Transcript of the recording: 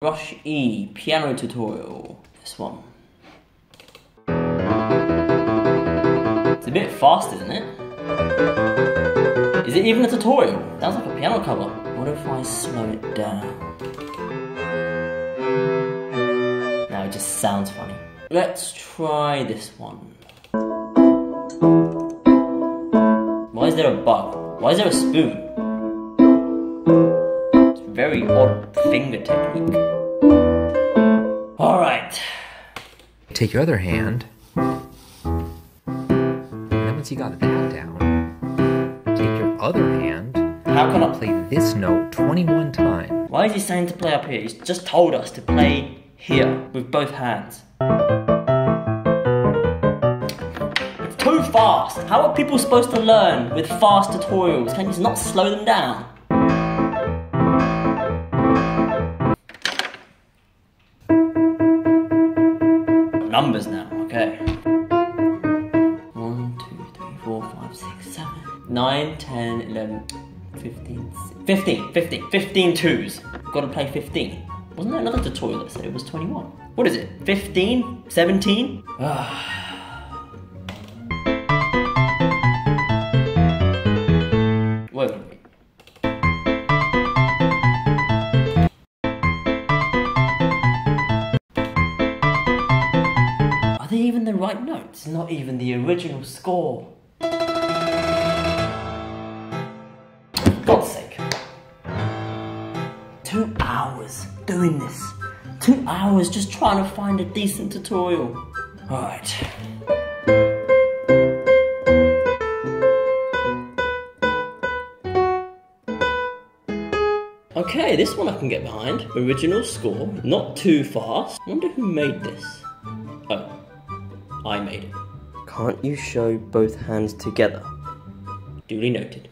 Rush E, piano tutorial. This one. It's a bit fast, isn't it? Is it even a tutorial? Sounds like a piano cover. What if I slow it down? Now it just sounds funny. Let's try this one. Why is there a bug? Why is there a spoon? It's a very odd finger technique. Take your other hand. And then once you got that down, take your other hand. How can I Play this note 21 times. Why is he saying to play up here? He's just told us to play here with both hands. It's too fast. How are people supposed to learn with fast tutorials? Can you just not slow them down? Numbers now, okay. One, two, three, four, five, six, seven, nine, ten, eleven, fifteen, si- fifteen, fifteen, fifteen twos. Gotta play 15. Wasn't there another tutorial that said it was 21? What is it? 15? 17? Wait, wait, even the right notes? Not even the original score. God's sake. Two hours doing this. Two hours just trying to find a decent tutorial. Alright. Okay, this one I can get behind. Original score, not too fast. Wonder who made this. Oh, I made it. Can't you show both hands together? Duly noted.